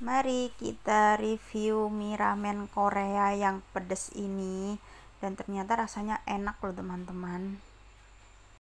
Mari kita review mie ramen Korea yang pedas ini. Dan ternyata rasanya enak loh teman-teman.